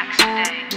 Relax eh? today.